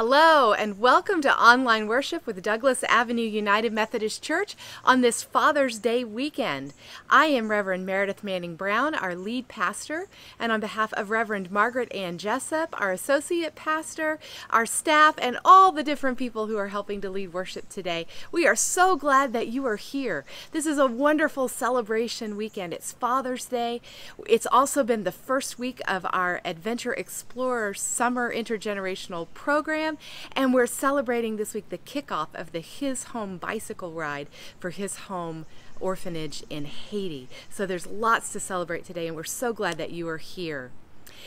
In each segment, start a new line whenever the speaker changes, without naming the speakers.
Hello, and welcome to online worship with Douglas Avenue United Methodist Church on this Father's Day weekend. I am Reverend Meredith Manning Brown, our lead pastor, and on behalf of Reverend Margaret Ann Jessup, our associate pastor, our staff, and all the different people who are helping to lead worship today, we are so glad that you are here. This is a wonderful celebration weekend. It's Father's Day. It's also been the first week of our Adventure Explorer Summer Intergenerational Program program. And we're celebrating this week the kickoff of the His Home bicycle ride for His Home orphanage in Haiti. So there's lots to celebrate today, and we're so glad that you are here.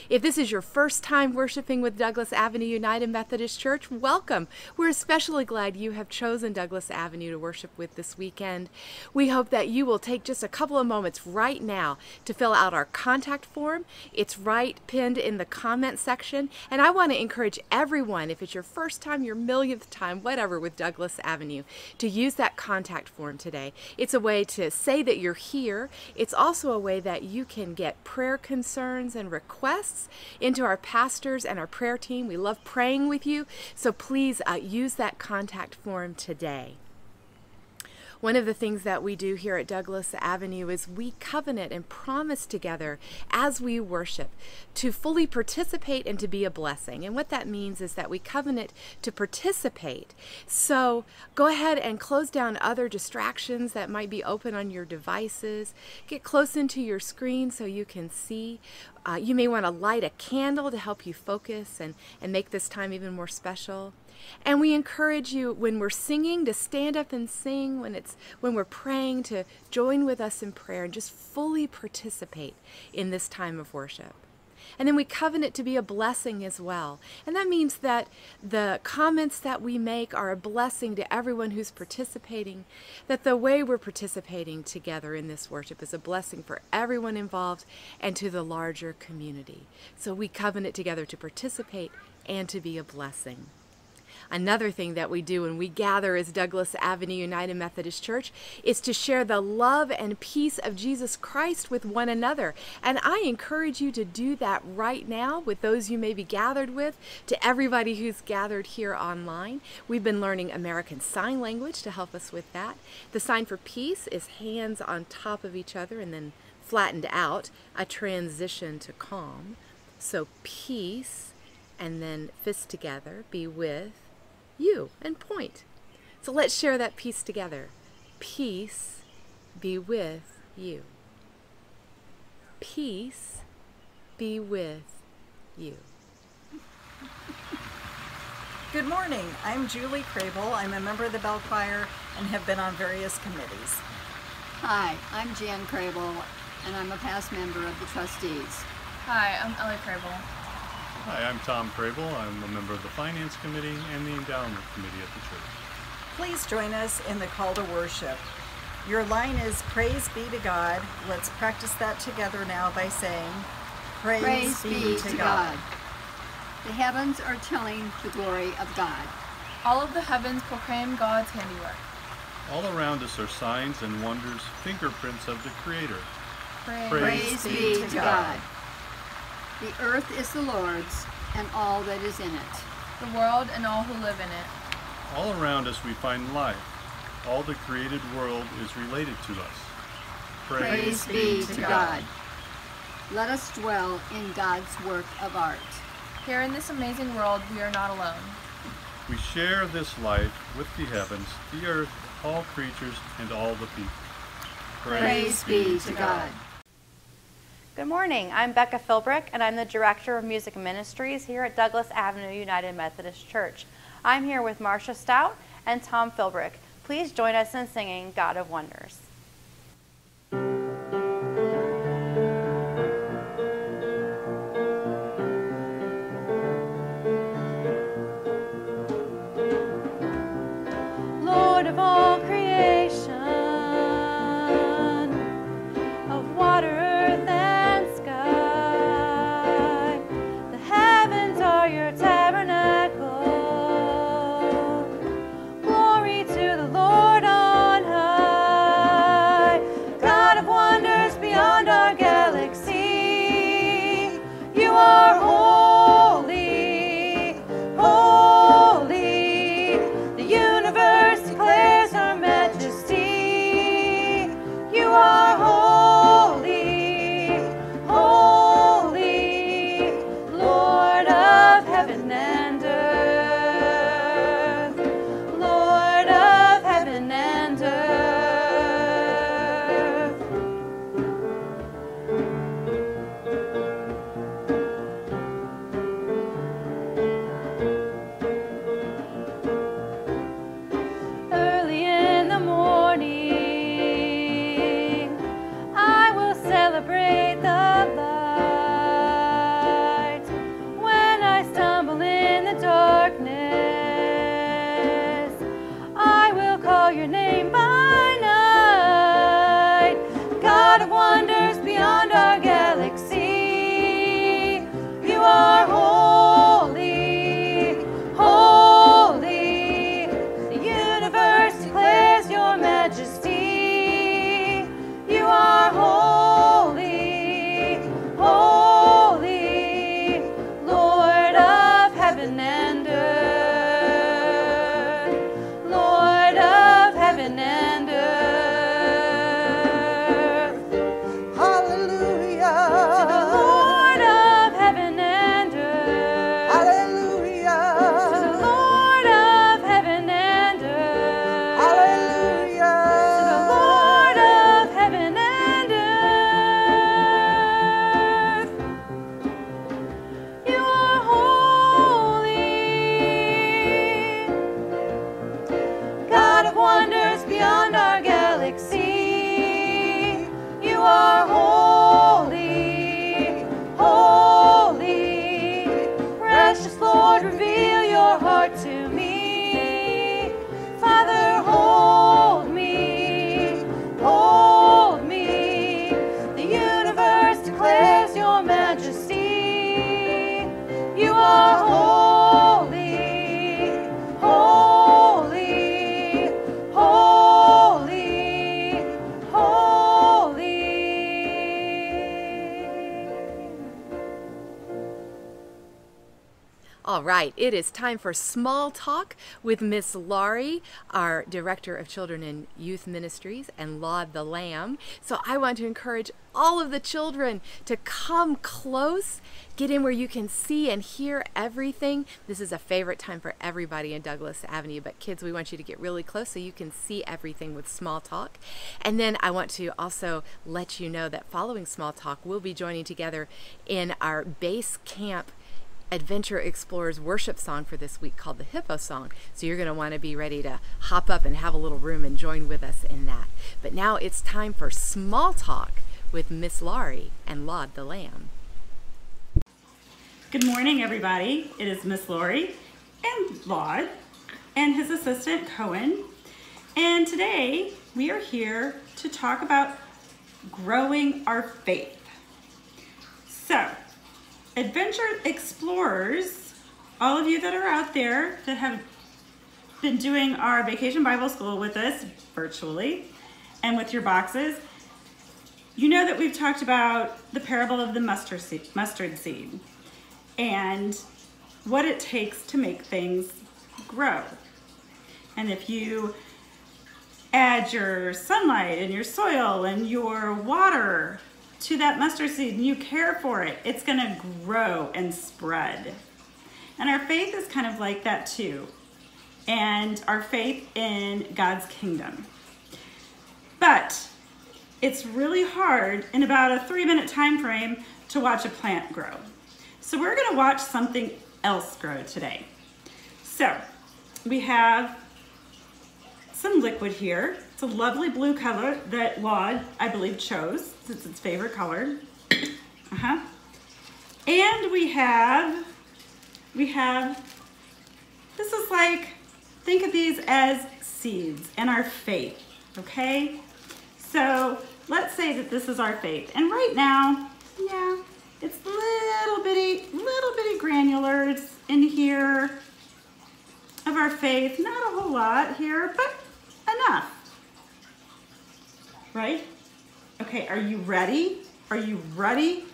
If this is your first time worshiping with Douglas Avenue United Methodist Church, welcome. We're especially glad you have chosen Douglas Avenue to worship with this weekend. We hope that you will take just a couple of moments right now to fill out our contact form. It's right pinned in the comment section. And I want to encourage everyone, if it's your first time, your millionth time, whatever, with Douglas Avenue, to use that contact form today. It's a way to say that you're here. It's also a way that you can get prayer concerns and requests requests into our pastors and our prayer team. We love praying with you, so please uh, use that contact form today. One of the things that we do here at Douglas Avenue is we covenant and promise together as we worship to fully participate and to be a blessing. And what that means is that we covenant to participate. So go ahead and close down other distractions that might be open on your devices. Get close into your screen so you can see uh, you may want to light a candle to help you focus and, and make this time even more special. And we encourage you when we're singing to stand up and sing, when it's when we're praying to join with us in prayer and just fully participate in this time of worship. And then we covenant to be a blessing as well. And that means that the comments that we make are a blessing to everyone who's participating, that the way we're participating together in this worship is a blessing for everyone involved and to the larger community. So we covenant together to participate and to be a blessing. Another thing that we do when we gather as Douglas Avenue United Methodist Church is to share the love and peace of Jesus Christ with one another. And I encourage you to do that right now with those you may be gathered with, to everybody who's gathered here online. We've been learning American Sign Language to help us with that. The sign for peace is hands on top of each other and then flattened out, a transition to calm. So peace and then fist together, be with you and point. So let's share that peace together. Peace be with you. Peace be with you.
Good morning. I'm Julie Crable. I'm a member of the Bell Choir and have been on various committees.
Hi, I'm Jan Crable, and I'm a past member of the trustees.
Hi, I'm Ellie Crable.
Hi, I'm Tom Crable. I'm a member of the Finance Committee and the Endowment Committee at the church.
Please join us in the call to worship. Your line is Praise be to God. Let's practice that together now by saying,
Praise, Praise be, to God. God. The heavens are telling the glory of God.
All of the heavens proclaim God's handiwork.
All around us are signs and wonders, fingerprints of the Creator.
Praise, Praise be to God. God. The earth is the Lord's, and all that is in it.
The world and all who live in it.
All around us we find life. All the created world is related to us.
Praise, Praise be to God. God. Let us dwell in God's work of art.
Here in this amazing world, we are not alone.
We share this life with the heavens, the earth, all creatures, and all the people.
Praise, Praise be to God.
Good morning. I'm Becca Philbrick, and I'm the Director of Music Ministries here at Douglas Avenue United Methodist Church. I'm here with Marcia Stout and Tom Philbrick. Please join us in singing God of Wonders.
Right, it is time for small talk with Miss Laurie, our Director of Children and Youth Ministries, and Laud the Lamb. So I want to encourage all of the children to come close, get in where you can see and hear everything. This is a favorite time for everybody in Douglas Avenue, but kids, we want you to get really close so you can see everything with small talk. And then I want to also let you know that following small talk, we'll be joining together in our base camp Adventure Explorers worship song for this week called the Hippo Song. So you're going to want to be ready to hop up and have a little room and join with us in that. But now it's time for small talk with Miss Laurie and Laud the Lamb.
Good morning, everybody. It is Miss laurie and Laud and his assistant Cohen. And today we are here to talk about growing our faith. So, adventure explorers, all of you that are out there that have been doing our vacation Bible school with us virtually and with your boxes, you know that we've talked about the parable of the mustard seed, mustard seed and what it takes to make things grow. And if you add your sunlight and your soil and your water to that mustard seed and you care for it, it's gonna grow and spread. And our faith is kind of like that too. And our faith in God's kingdom. But it's really hard in about a three minute time frame to watch a plant grow. So we're gonna watch something else grow today. So we have some liquid here. It's a lovely blue color that Laud, I believe, chose. It's its favorite color. Uh-huh. And we have, we have, this is like, think of these as seeds and our faith, okay? So let's say that this is our faith. And right now, yeah, it's little bitty, little bitty granulars in here of our faith. Not a whole lot here, but enough. Right? Okay, are you ready? Are you ready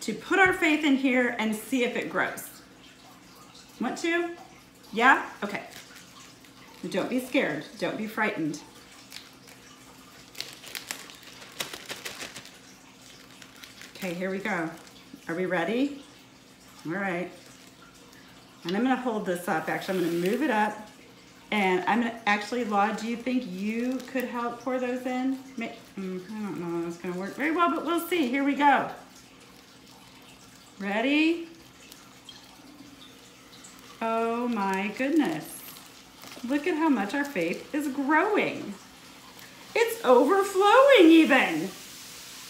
to put our faith in here and see if it grows? Want to? Yeah? Okay. Don't be scared. Don't be frightened. Okay, here we go. Are we ready? All right. And I'm gonna hold this up. Actually, I'm gonna move it up. And I'm actually, Laud, do you think you could help pour those in? Mm, I don't know it's gonna work very well, but we'll see. Here we go. Ready? Oh my goodness. Look at how much our faith is growing. It's overflowing even.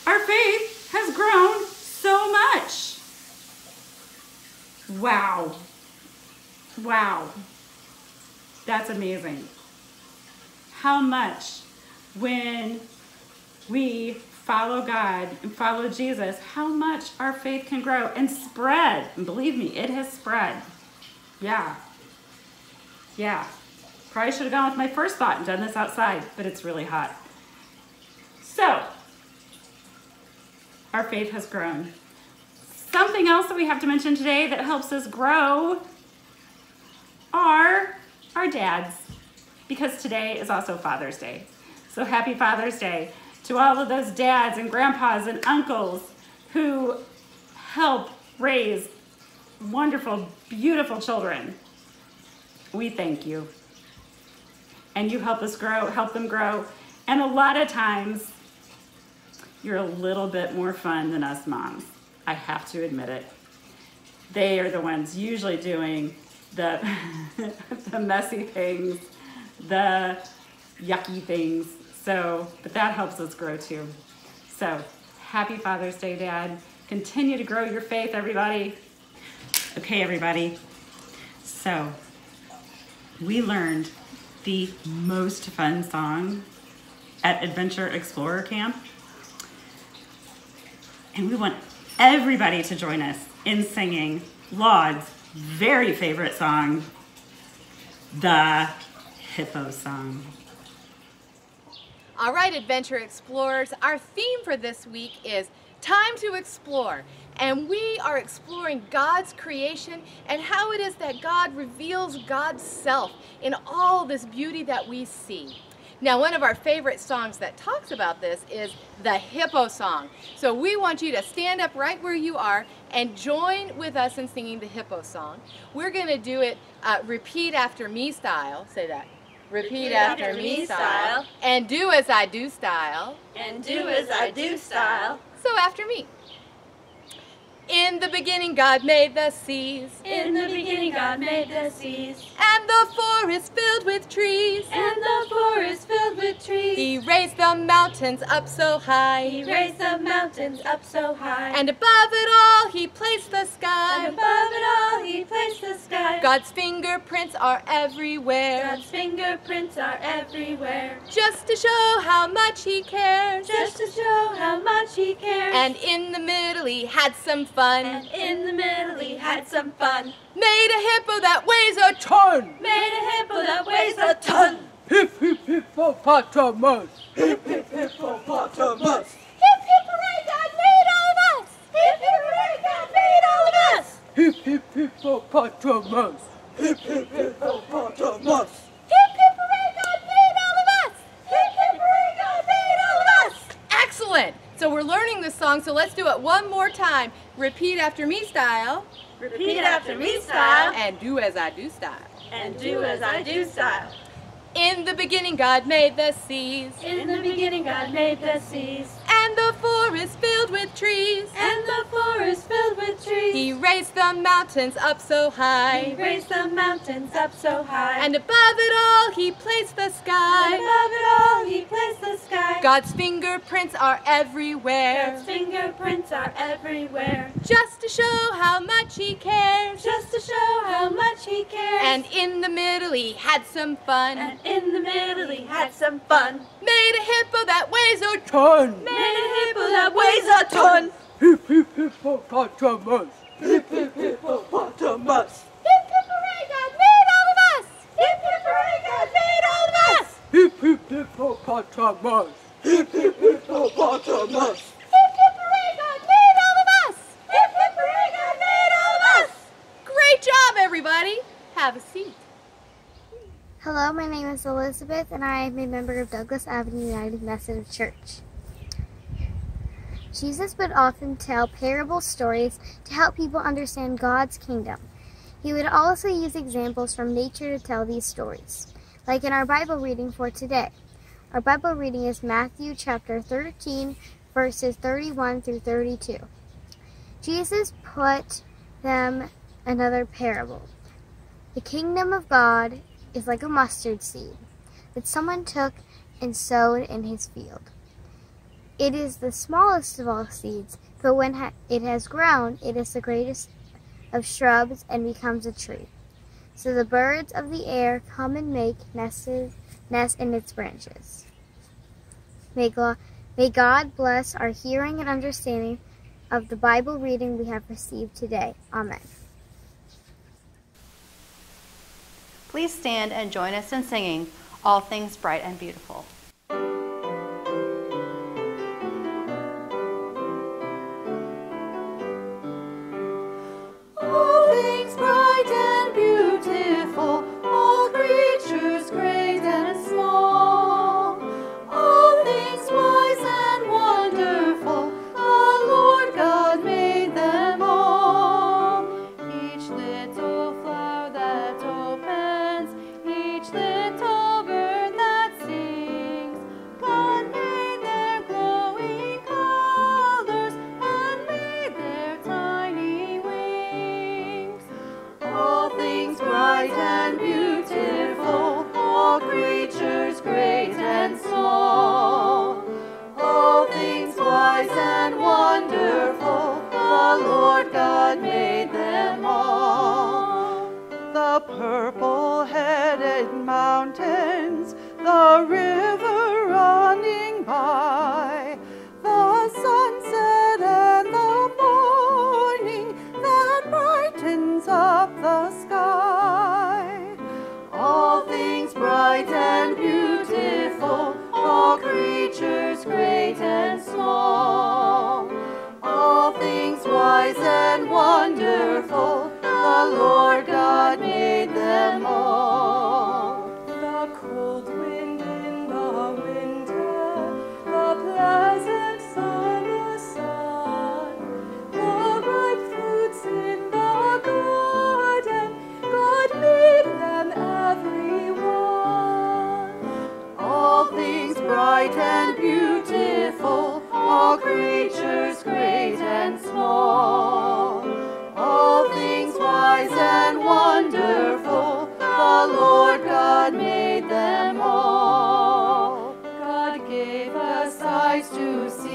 Our faith has grown so much. Wow. Wow. That's amazing. How much when we follow God and follow Jesus, how much our faith can grow and spread. And believe me, it has spread. Yeah. Yeah. Probably should have gone with my first thought and done this outside, but it's really hot. So, our faith has grown. Something else that we have to mention today that helps us grow are our dads, because today is also Father's Day. So happy Father's Day to all of those dads and grandpas and uncles who help raise wonderful, beautiful children. We thank you. And you help us grow, help them grow. And a lot of times, you're a little bit more fun than us moms. I have to admit it. They are the ones usually doing the, the messy things, the yucky things. So, but that helps us grow too. So, happy Father's Day, Dad. Continue to grow your faith, everybody. Okay, everybody. So, we learned the most fun song at Adventure Explorer Camp. And we want everybody to join us in singing Laud's very favorite song, the Hippo Song.
All right, adventure explorers, our theme for this week is time to explore. And we are exploring God's creation and how it is that God reveals God's self in all this beauty that we see. Now, one of our favorite songs that talks about this is the Hippo Song. So we want you to stand up right where you are and join with us in singing the Hippo Song. We're going to do it uh, repeat after me style. Say that. Repeat, after, me style. And do as I do style.
And do as I do style.
So after me. In the beginning God made the seas.
In the beginning God made the seas.
And the forest filled with trees.
And the forest filled with trees.
He raised the mountains up so high.
He raised the mountains up so high.
And above it all he placed the sky.
And above it all he placed the sky.
God's fingerprints are everywhere.
God's fingerprints are everywhere.
Just to show how much he cares.
Just to show how much he cares.
And in the middle he had some fun.
And in the middle he had some fun.
Made a hippo that weighs a ton.
Made a hippo that weighs a ton.
Hip hip hippopotamus.
Hip hip hippopotamus.
Hip hip hooray, God made all of us.
Hip hip hooray, God made all of us.
Hip hip hippopotamus.
Hip hip hippopotamus.
Hip hip hooray, God made all of us.
Hip hip hooray, God made all of us.
Excellent. So we're learning this song, so let's do it one more time. Repeat after me style.
Repeat after me style.
And do as I do style.
And do as I do style.
In the beginning God made the seas.
In the beginning God made the seas.
And the forest filled with trees.
And the forest filled with trees.
He raised the mountains up so high.
He raised the mountains up so high.
And above it all he placed the sky.
And above it all he placed the sky.
God's fingerprints are everywhere.
God's fingerprints are everywhere.
Just to show how much he cares.
Just to show how much he cares.
And in the middle he had some fun.
And in the middle he had some fun.
Made a hippo that weighs a ton.
Made a hippo that weighs a ton.
Hip hip hippopotamus.
Hip hip hippopotamus.
Hip hip hooray, God made all of us.
Hip hip hooray, God made all of us.
Hip hip hippopotamus.
Hip hip hippopotamus.
Hip hip hooray, God made all of us.
Hip hip hooray, God made all of us.
Great job, everybody. Have a seat.
Hello, my name is Elizabeth, and I am a member of Douglas Avenue United Methodist Church. Jesus would often tell parable stories to help people understand God's kingdom. He would also use examples from nature to tell these stories, like in our Bible reading for today. Our Bible reading is Matthew chapter 13, verses 31 through 32. Jesus put them another parable. The kingdom of God is like a mustard seed that someone took and sowed in his field. It is the smallest of all seeds, but when ha it has grown, it is the greatest of shrubs and becomes a tree. So the birds of the air come and make nests, nests in its branches. May, may God bless our hearing and understanding of the Bible reading we have received today. Amen.
Please stand and join us in singing All Things Bright and Beautiful.
That made them all. The purple-headed mountains, the river running by, the sunset and the morning that brightens up the sky. All things bright and beautiful, all creatures great and small is wise and wonderful. The Lord God made them all. The
cold wind in the winter, the pleasant summer sun, the ripe fruits in the garden, God made them every one.
All things bright and beautiful, all creatures and small. All things wise and wonderful, the Lord God made them all. God gave us eyes to see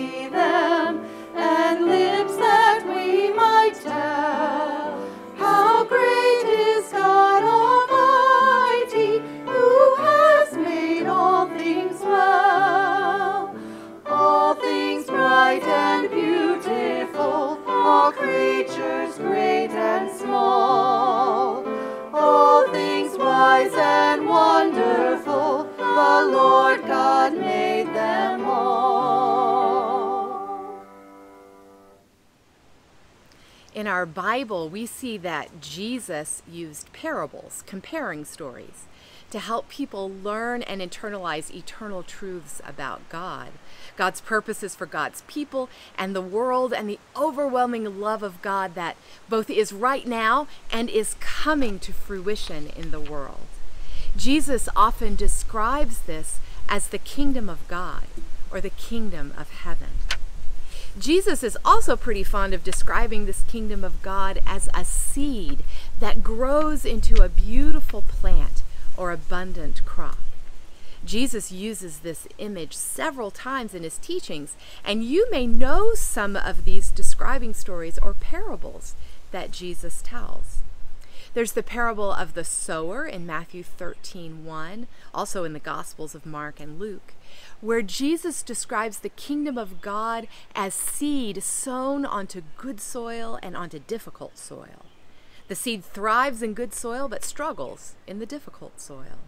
wise and wonderful, the Lord God made
In our Bible, we see that Jesus used parables, comparing stories, to help people learn and internalize eternal truths about God, God's purposes for God's people and the world, and the overwhelming love of God that both is right now and is coming to fruition in the world. Jesus often describes this as the kingdom of God or the kingdom of heaven. Jesus is also pretty fond of describing this kingdom of God as a seed that grows into a beautiful plant or abundant crop. Jesus uses this image several times in his teachings, and you may know some of these describing stories or parables that Jesus tells. There's the parable of the sower in Matthew 13 1, also in the Gospels of Mark and Luke, where Jesus describes the kingdom of God as seed sown onto good soil and onto difficult soil. The seed thrives in good soil but struggles in the difficult soil.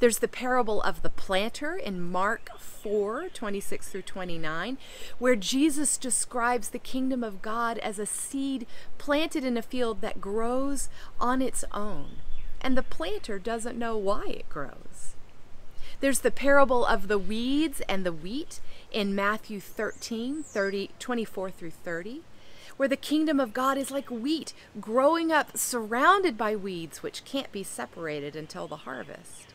There's the parable of the planter in Mark 4 26 through 29, where Jesus describes the kingdom of God as a seed planted in a field that grows on its own, and the planter doesn't know why it grows. There's the parable of the weeds and the wheat in Matthew 13 30, 24 through 30 where the kingdom of God is like wheat growing up surrounded by weeds which can't be separated until the harvest.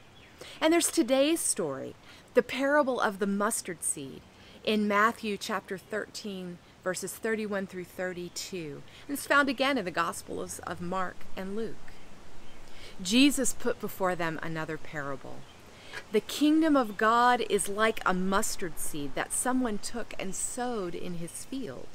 And there's today's story, the parable of the mustard seed in Matthew chapter 13, verses 31 through 32. And it's found again in the Gospels of Mark and Luke. Jesus put before them another parable. The kingdom of God is like a mustard seed that someone took and sowed in his field.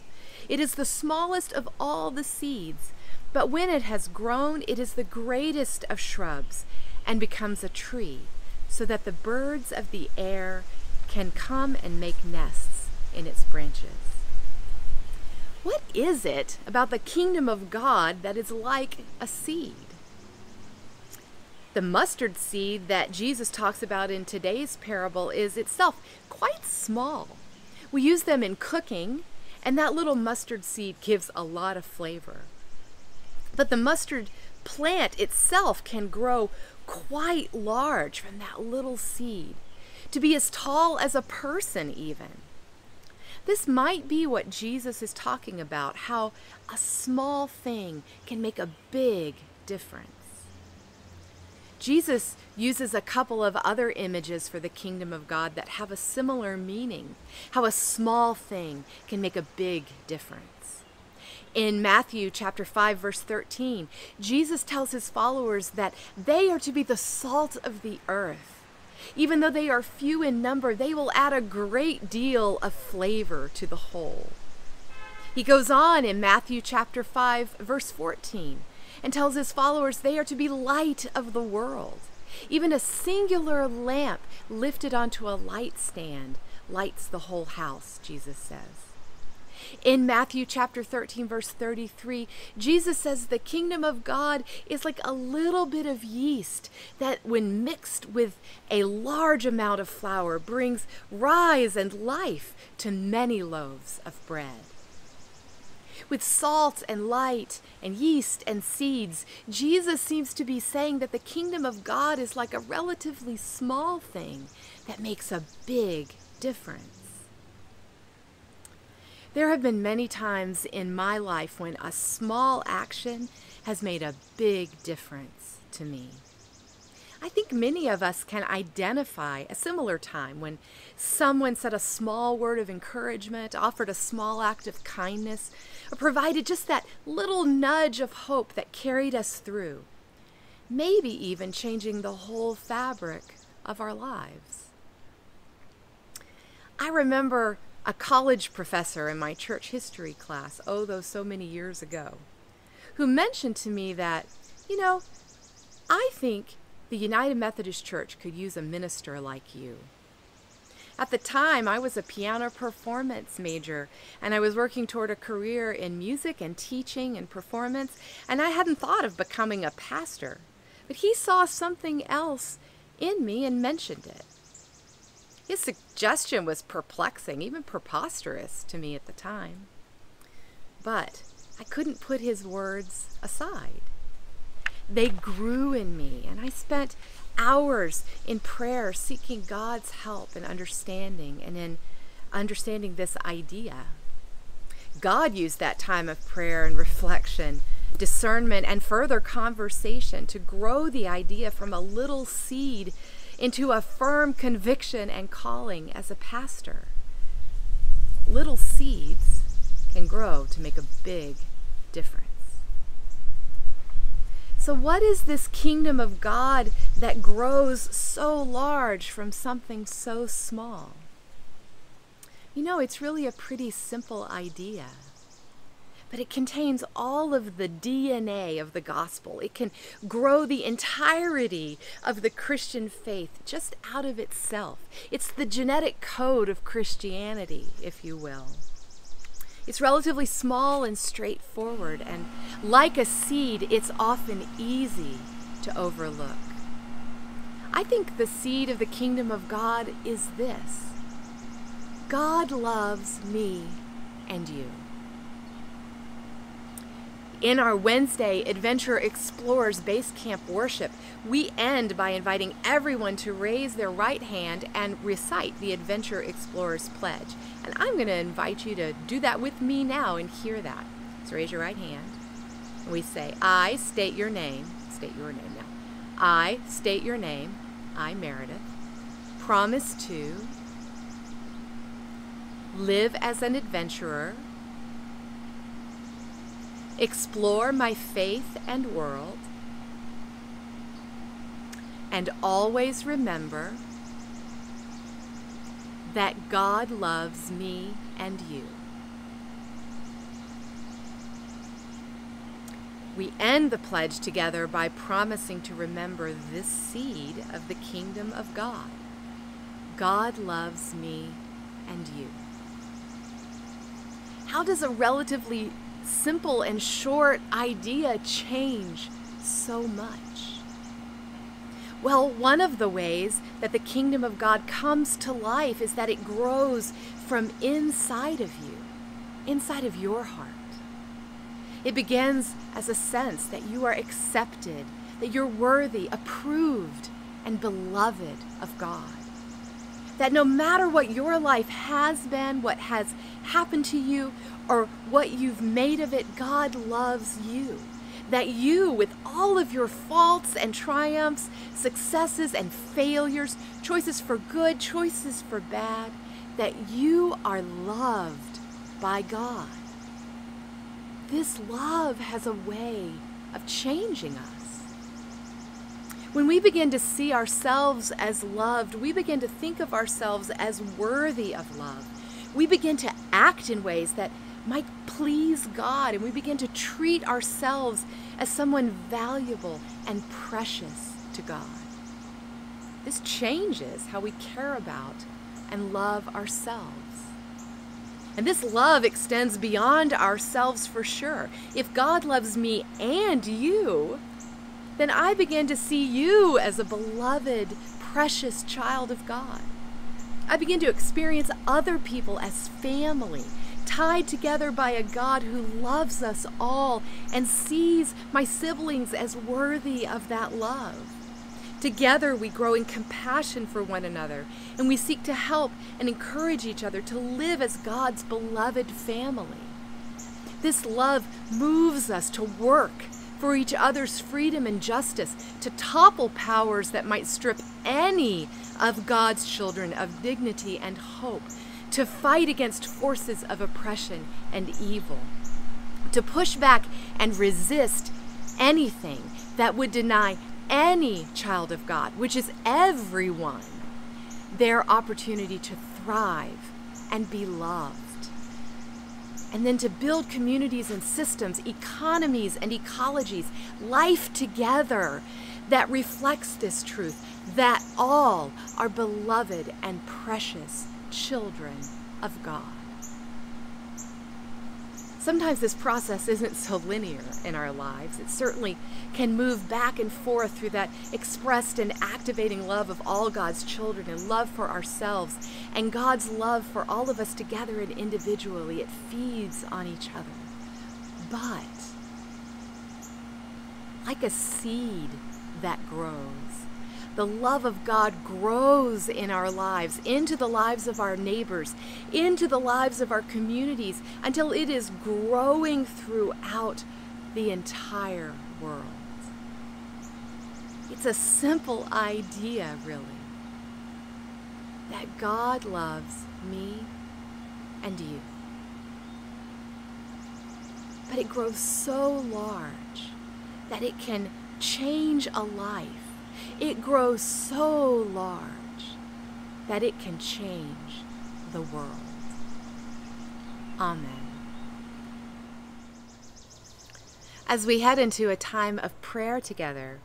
It is the smallest of all the seeds, but when it has grown, it is the greatest of shrubs and becomes a tree, so that the birds of the air can come and make nests in its branches. What is it about the kingdom of God that is like a seed? The mustard seed that Jesus talks about in today's parable is itself quite small. We use them in cooking, and that little mustard seed gives a lot of flavor. But the mustard plant itself can grow quite large from that little seed, to be as tall as a person, even. This might be what Jesus is talking about how a small thing can make a big difference. Jesus uses a couple of other images for the kingdom of God that have a similar meaning, how a small thing can make a big difference. In Matthew chapter 5 verse 13, Jesus tells his followers that they are to be the salt of the earth. Even though they are few in number, they will add a great deal of flavor to the whole. He goes on in Matthew chapter 5 verse 14 and tells his followers they are to be light of the world. Even a singular lamp lifted onto a light stand lights the whole house, Jesus says. In Matthew chapter 13, verse 33, Jesus says the kingdom of God is like a little bit of yeast that, when mixed with a large amount of flour, brings rise and life to many loaves of bread. With salt and light and yeast and seeds, Jesus seems to be saying that the kingdom of God is like a relatively small thing that makes a big difference. There have been many times in my life when a small action has made a big difference to me. I think many of us can identify a similar time when someone said a small word of encouragement, offered a small act of kindness, or provided just that little nudge of hope that carried us through, maybe even changing the whole fabric of our lives. I remember a college professor in my church history class, oh, those so many years ago, who mentioned to me that, you know, I think the United Methodist Church could use a minister like you. At the time, I was a piano performance major, and I was working toward a career in music and teaching and performance, and I hadn't thought of becoming a pastor. But he saw something else in me and mentioned it. His suggestion was perplexing, even preposterous to me at the time. But I couldn't put his words aside. They grew in me, and I spent hours in prayer seeking God's help and understanding and in understanding this idea. God used that time of prayer and reflection, discernment, and further conversation to grow the idea from a little seed into a firm conviction and calling as a pastor. Little seeds can grow to make a big difference. So, what is this kingdom of God that grows so large from something so small? You know, it's really a pretty simple idea, but it contains all of the DNA of the gospel. It can grow the entirety of the Christian faith just out of itself. It's the genetic code of Christianity, if you will. It's relatively small and straightforward, and like a seed, it's often easy to overlook. I think the seed of the kingdom of God is this God loves me and you. In our Wednesday Adventure Explorers Base Camp worship, we end by inviting everyone to raise their right hand and recite the Adventure Explorers Pledge. And I'm going to invite you to do that with me now and hear that. So raise your right hand. And we say, I state your name. State your name now. I state your name. I, Meredith, promise to live as an adventurer explore my faith and world, and always remember that God loves me and you. We end the pledge together by promising to remember this seed of the kingdom of God. God loves me and you. How does a relatively simple and short idea change so much? Well, one of the ways that the kingdom of God comes to life is that it grows from inside of you, inside of your heart. It begins as a sense that you are accepted, that you're worthy, approved, and beloved of God. That no matter what your life has been, what has happened to you, or what you've made of it, God loves you. That you, with all of your faults and triumphs, successes and failures, choices for good, choices for bad, that you are loved by God. This love has a way of changing us. When we begin to see ourselves as loved, we begin to think of ourselves as worthy of love. We begin to act in ways that might please God, and we begin to treat ourselves as someone valuable and precious to God. This changes how we care about and love ourselves. And this love extends beyond ourselves for sure. If God loves me and you, then I begin to see you as a beloved, precious child of God. I begin to experience other people as family tied together by a God who loves us all and sees my siblings as worthy of that love. Together, we grow in compassion for one another, and we seek to help and encourage each other to live as God's beloved family. This love moves us to work for each other's freedom and justice, to topple powers that might strip any of God's children of dignity and hope, to fight against forces of oppression and evil, to push back and resist anything that would deny any child of God, which is everyone, their opportunity to thrive and be loved. And then to build communities and systems, economies and ecologies, life together that reflects this truth that all are beloved and precious children of God. Sometimes this process isn't so linear in our lives. It certainly can move back and forth through that expressed and activating love of all God's children and love for ourselves and God's love for all of us together and individually. It feeds on each other. But like a seed that grows, the love of God grows in our lives, into the lives of our neighbors, into the lives of our communities, until it is growing throughout the entire world. It's a simple idea, really, that God loves me and you. But it grows so large that it can change a life it grows so large that it can change the world. Amen. As we head into a time of prayer together,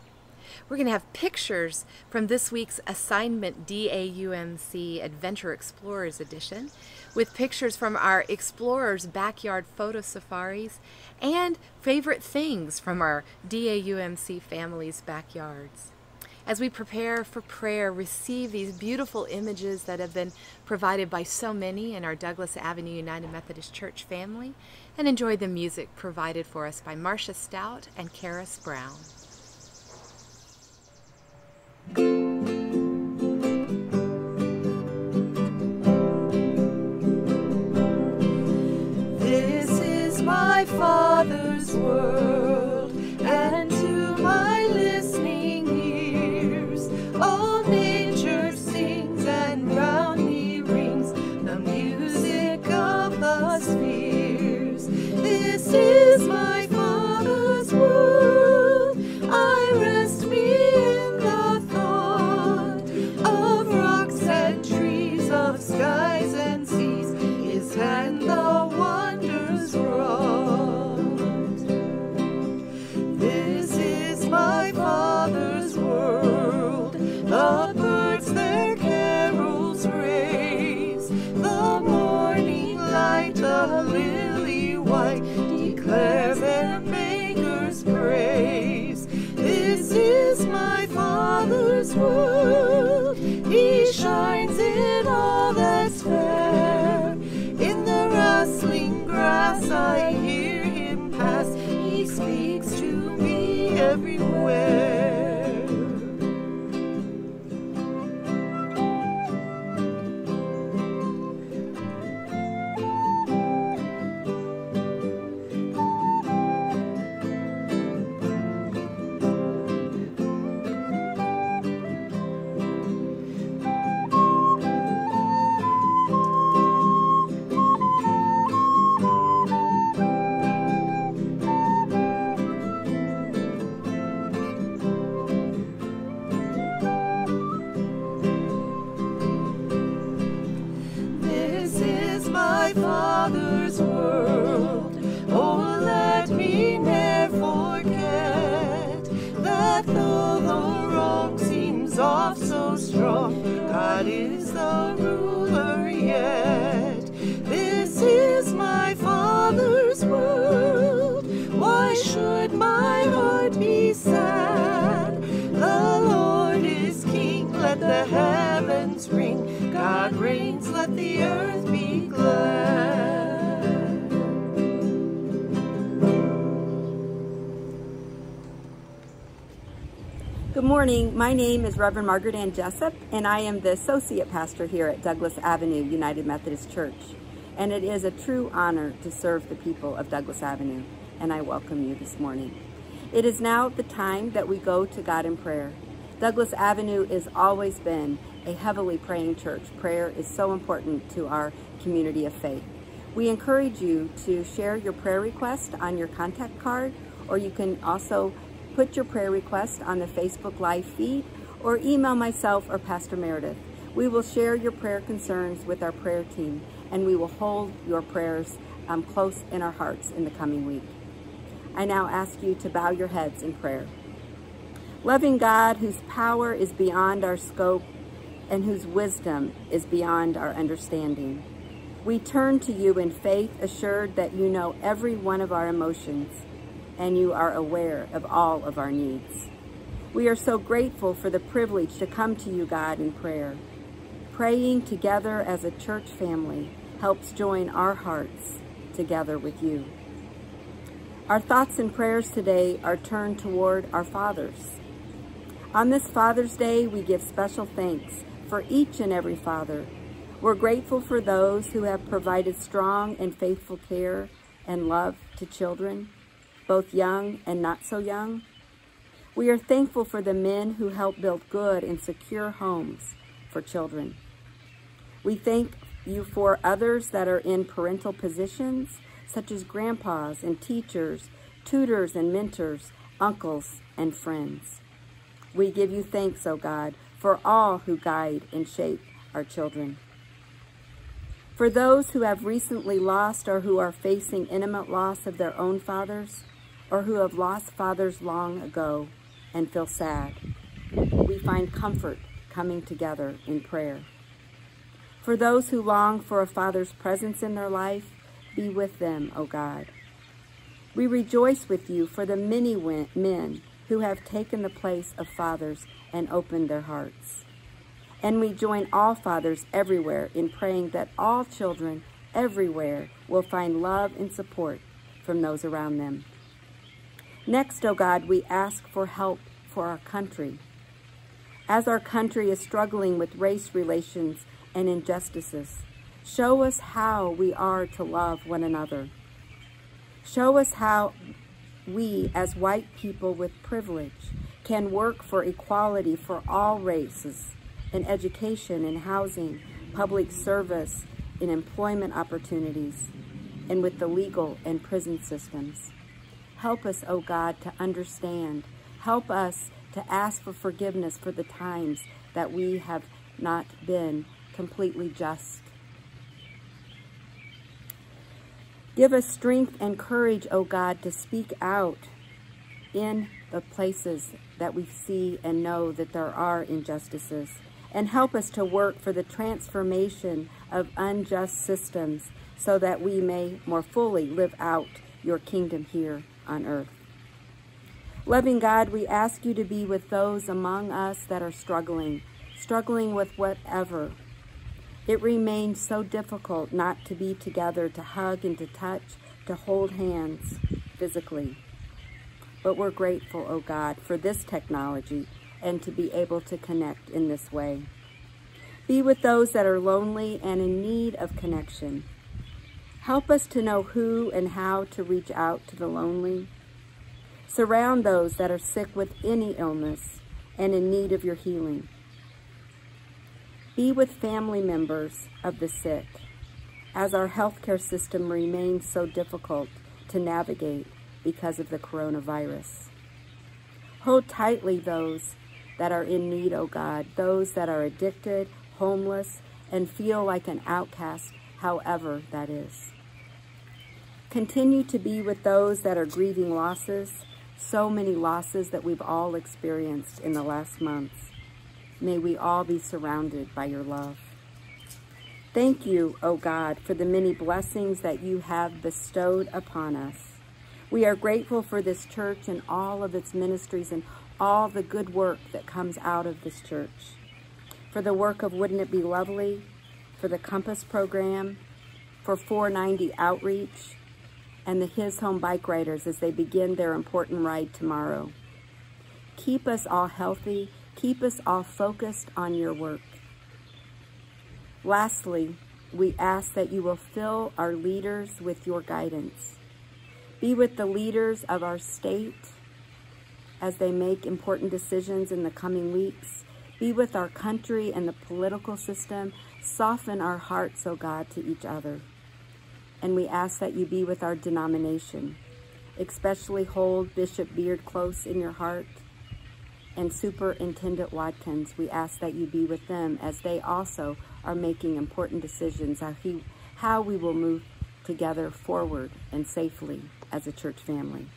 we're going to have pictures from this week's assignment DAUMC Adventure Explorers Edition with pictures from our Explorers Backyard Photo Safaris and favorite things from our DAUMC family's backyards as we prepare for prayer, receive these beautiful images that have been provided by so many in our Douglas Avenue United Methodist Church family, and enjoy the music provided for us by Marcia Stout and Karis Brown.
My
name is Reverend Margaret Ann Jessup, and I am the Associate Pastor here at Douglas Avenue United Methodist Church. And it is a true honor to serve the people of Douglas Avenue, and I welcome you this morning. It is now the time that we go to God in prayer. Douglas Avenue has always been a heavily praying church. Prayer is so important to our community of faith. We encourage you to share your prayer request on your contact card, or you can also put your prayer request on the Facebook Live feed, or email myself or Pastor Meredith. We will share your prayer concerns with our prayer team, and we will hold your prayers um, close in our hearts in the coming week. I now ask you to bow your heads in prayer. Loving God, whose power is beyond our scope and whose wisdom is beyond our understanding. We turn to you in faith, assured that you know every one of our emotions and you are aware of all of our needs. We are so grateful for the privilege to come to you, God, in prayer. Praying together as a church family helps join our hearts together with you. Our thoughts and prayers today are turned toward our fathers. On this Father's Day, we give special thanks for each and every father we're grateful for those who have provided strong and faithful care and love to children, both young and not so young. We are thankful for the men who help build good and secure homes for children. We thank you for others that are in parental positions, such as grandpas and teachers, tutors and mentors, uncles and friends. We give you thanks, O oh God, for all who guide and shape our children. For those who have recently lost or who are facing intimate loss of their own fathers, or who have lost fathers long ago and feel sad, we find comfort coming together in prayer. For those who long for a father's presence in their life, be with them, O God. We rejoice with you for the many men who have taken the place of fathers and opened their hearts. And we join all fathers everywhere in praying that all children everywhere will find love and support from those around them. Next, O oh God, we ask for help for our country. As our country is struggling with race relations and injustices, show us how we are to love one another. Show us how we, as white people with privilege, can work for equality for all races in education, in housing, public service, in employment opportunities, and with the legal and prison systems. Help us, O God, to understand. Help us to ask for forgiveness for the times that we have not been completely just. Give us strength and courage, O God, to speak out in the places that we see and know that there are injustices and help us to work for the transformation of unjust systems so that we may more fully live out your kingdom here on earth. Loving God, we ask you to be with those among us that are struggling, struggling with whatever. It remains so difficult not to be together, to hug and to touch, to hold hands physically. But we're grateful, O oh God, for this technology and to be able to connect in this way. Be with those that are lonely and in need of connection. Help us to know who and how to reach out to the lonely. Surround those that are sick with any illness and in need of your healing. Be with family members of the sick as our healthcare system remains so difficult to navigate because of the coronavirus. Hold tightly those that are in need, O oh God, those that are addicted, homeless, and feel like an outcast, however that is. Continue to be with those that are grieving losses, so many losses that we've all experienced in the last months. May we all be surrounded by your love. Thank you, O oh God, for the many blessings that you have bestowed upon us. We are grateful for this church and all of its ministries and all the good work that comes out of this church. For the work of Wouldn't It Be Lovely, for the Compass program, for 490 Outreach, and the His Home Bike Riders as they begin their important ride tomorrow. keep us all healthy, keep us all focused on your work. Lastly, we ask that you will fill our leaders with your guidance. Be with the leaders of our state as they make important decisions in the coming weeks. Be with our country and the political system. Soften our hearts, O oh God, to each other. And we ask that you be with our denomination. Especially hold Bishop Beard close in your heart and Superintendent Watkins. We ask that you be with them as they also are making important decisions how, how we will move together forward and safely as a church family.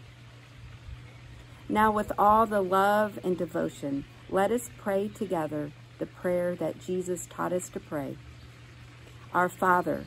Now, with all the love and devotion, let us pray together the prayer that Jesus taught us to pray. Our Father,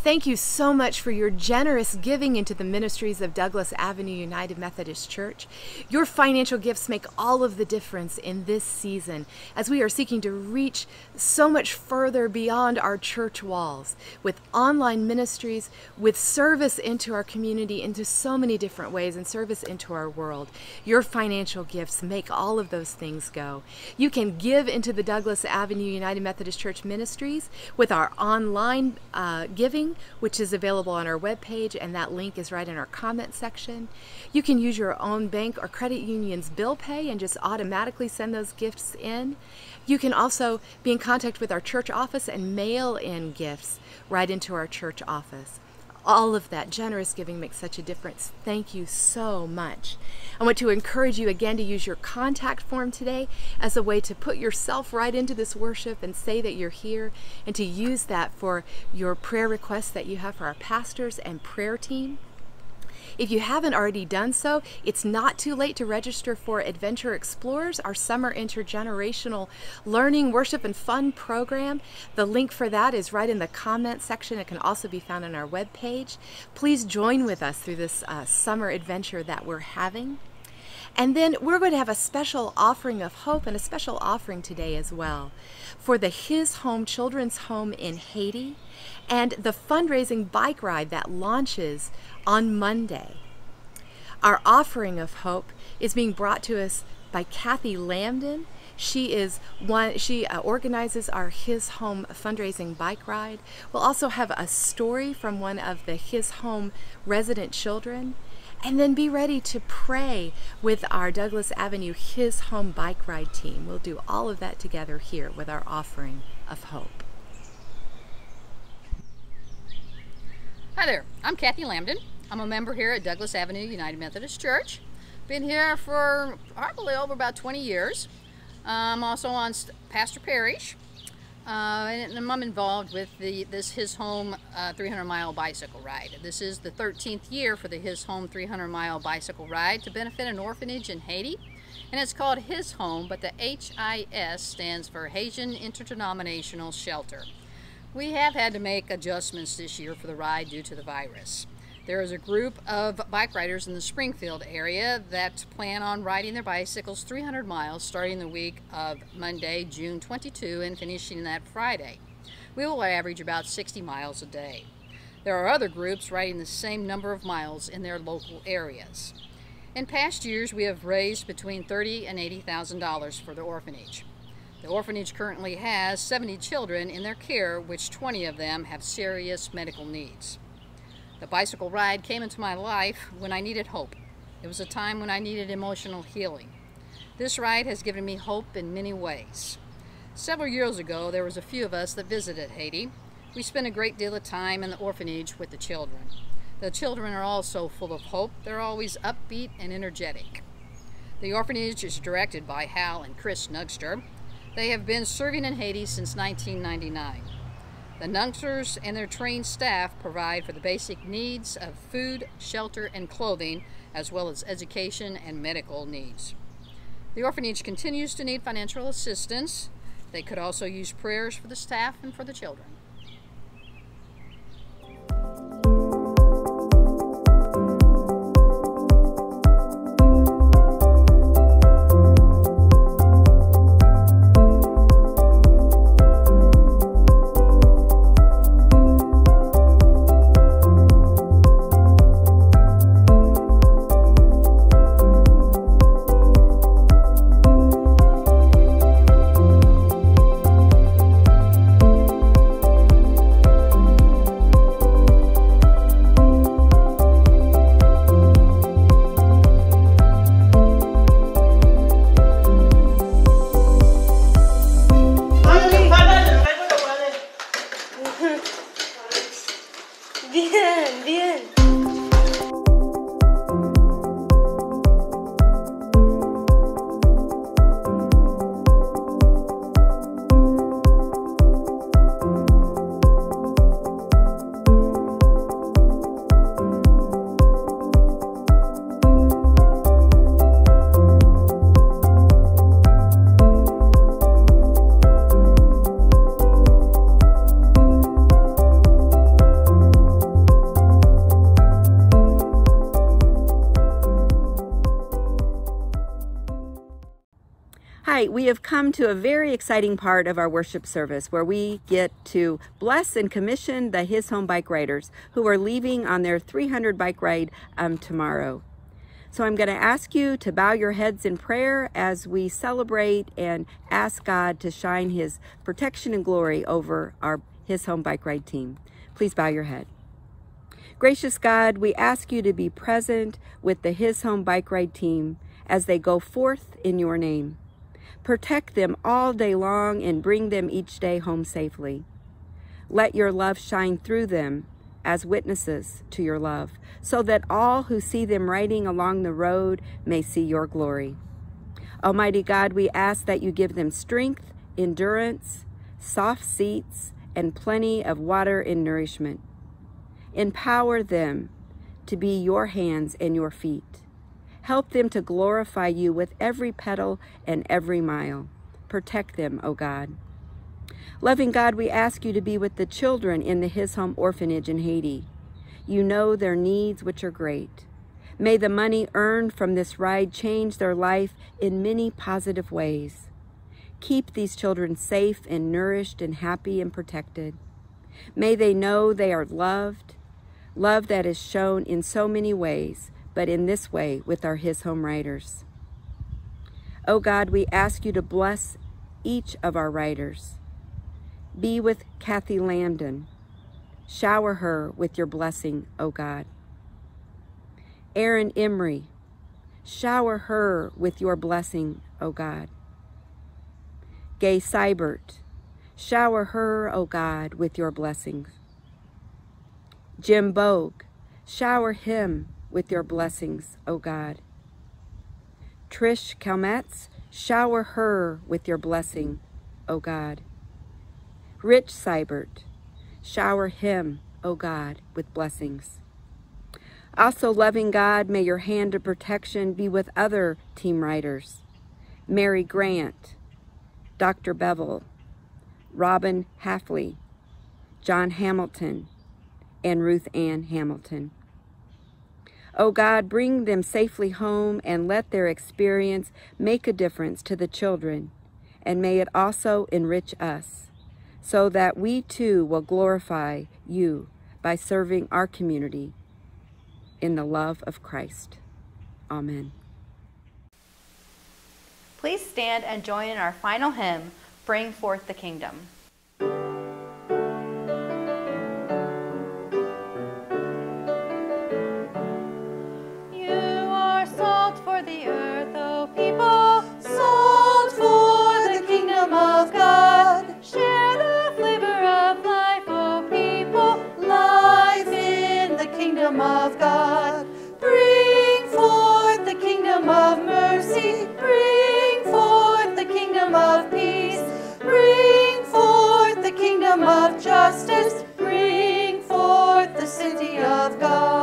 Thank you so much for your generous giving into the ministries of Douglas Avenue United Methodist Church. Your financial gifts make all of the difference in this season as we are seeking to reach so much further beyond our church walls with online ministries, with service into our community into so many different ways, and service into our world. Your financial gifts make all of those things go. You can give into the Douglas Avenue United Methodist Church ministries with our online uh, giving which is available on our webpage, and that link is right in our comment section. You can use your own bank or credit union's bill pay and just automatically send those gifts in. You can also be in contact with our church office and mail in gifts right into our church office all of that generous giving makes such a difference. Thank you so much. I want to encourage you again to use your contact form today as a way to put yourself right into this worship and say that you're here and to use that for your prayer requests that you have for our pastors and prayer team. If you haven't already done so, it's not too late to register for Adventure Explorers, our summer intergenerational learning, worship, and fun program. The link for that is right in the comment section. It can also be found on our webpage. Please join with us through this uh, summer adventure that we're having. And then we're going to have a special offering of hope and a special offering today as well for the His Home Children's Home in Haiti and the fundraising bike ride that launches on Monday. Our offering of hope is being brought to us by Kathy Lambden. She is one. She uh, organizes our His Home fundraising bike ride. We'll also have a story from one of the His Home resident children and then be ready to pray with our Douglas Avenue His Home Bike Ride team. We'll do all of that together here with our offering of hope.
Hi there, I'm Kathy Lambden. I'm a member here at Douglas Avenue United Methodist Church. Been here for probably over about 20 years. I'm also on Pastor Parish uh, and I'm involved with the this His Home uh, 300 mile bicycle ride. This is the 13th year for the His Home 300 mile bicycle ride to benefit an orphanage in Haiti. And it's called His Home, but the HIS stands for Haitian Interdenominational Shelter. We have had to make adjustments this year for the ride due to the virus. There is a group of bike riders in the Springfield area that plan on riding their bicycles 300 miles starting the week of Monday, June 22 and finishing that Friday. We will average about 60 miles a day. There are other groups riding the same number of miles in their local areas. In past years, we have raised between 30 and $80,000 for the orphanage. The orphanage currently has 70 children in their care, which 20 of them have serious medical needs. The bicycle ride came into my life when I needed hope. It was a time when I needed emotional healing. This ride has given me hope in many ways. Several years ago, there was a few of us that visited Haiti. We spent a great deal of time in the orphanage with the children. The children are all so full of hope. They're always upbeat and energetic. The orphanage is directed by Hal and Chris Nugster. They have been serving in Haiti since 1999. The nuncers and their trained staff provide for the basic needs of food, shelter, and clothing, as well as education and medical needs. The orphanage continues to need financial assistance. They could also use prayers for the staff and for the children.
We have come to a very exciting part of our worship service where we get to bless and commission the His Home bike riders who are leaving on their 300 bike ride um, tomorrow. So I'm going to ask you to bow your heads in prayer as we celebrate and ask God to shine His protection and glory over our His Home bike ride team. Please bow your head. Gracious God, we ask you to be present with the His Home bike ride team as they go forth in your name. Protect them all day long and bring them each day home safely. Let your love shine through them as witnesses to your love, so that all who see them riding along the road may see your glory. Almighty God, we ask that you give them strength, endurance, soft seats, and plenty of water and nourishment. Empower them to be your hands and your feet. Help them to glorify you with every pedal and every mile. Protect them, O God. Loving God, we ask you to be with the children in the His Home Orphanage in Haiti. You know their needs, which are great. May the money earned from this ride change their life in many positive ways. Keep these children safe and nourished and happy and protected. May they know they are loved, love that is shown in so many ways, but in this way with our His Home riders. Oh God, we ask you to bless each of our riders. Be with Kathy Lambden. Shower her with your blessing, O God. Erin Emery, shower her with your blessing, O God. Gay Seibert, shower her, O God, with your blessings. Jim Bogue, shower him with your blessings, O God. Trish Kalmetz, shower her with your blessing, O God. Rich Seibert, shower him, O God, with blessings. Also, loving God, may your hand of protection be with other team riders. Mary Grant, Dr. Bevel, Robin Halfley, John Hamilton, and Ruth Ann Hamilton. Oh God, bring them safely home and let their experience make a difference to the children, and may it also enrich us, so that we too will glorify you by serving our community in the love of Christ. Amen.
Please stand and join in our final hymn, Bring Forth the Kingdom.
Justice. Bring forth the city of God.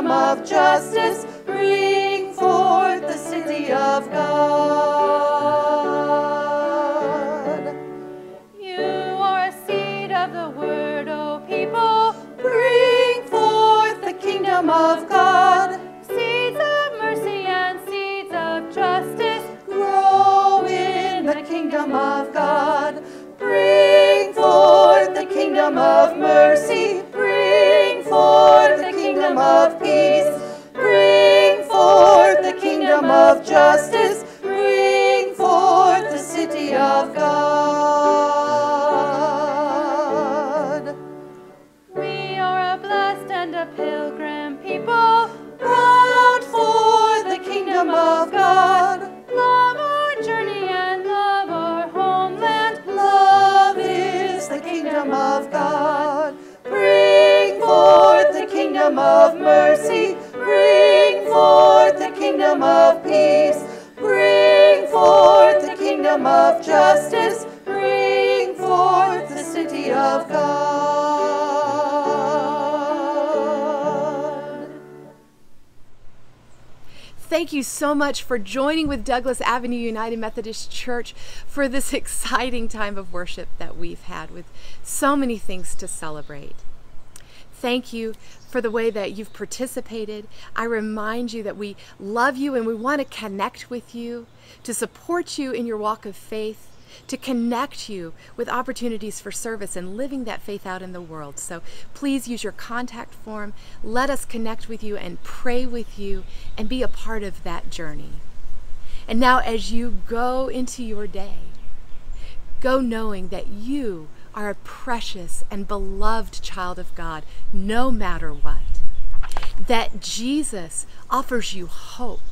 Kingdom of justice. Bring forth the city of God.
Much for joining with Douglas Avenue United Methodist Church for this exciting time of worship that we've had with so many things to celebrate. Thank you for the way that you've participated. I remind you that we love you and we want to connect with you, to support you in your walk of faith, to connect you with opportunities for service and living that faith out in the world. So please use your contact form. Let us connect with you and pray with you and be a part of that journey. And now, as you go into your day, go knowing that you are a precious and beloved child of God, no matter what. That Jesus offers you hope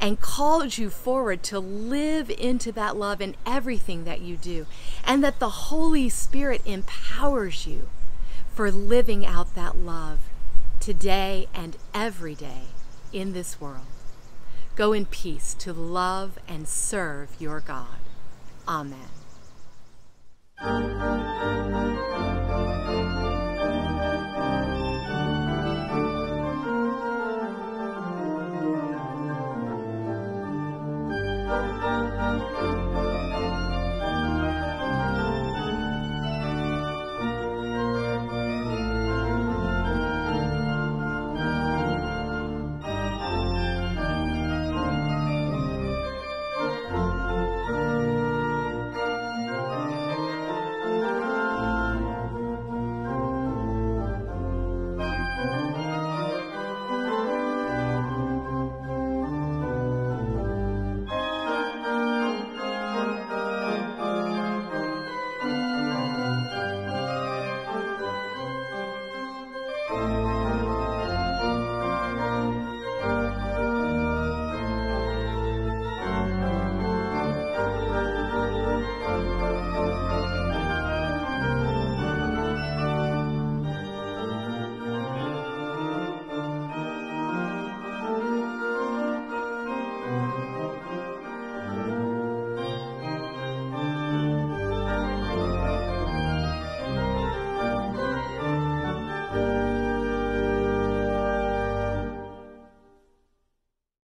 and called you forward to live into that love in everything that you do, and that the Holy Spirit empowers you for living out that love today and every day in this world. Go in peace to love and serve your God. Amen.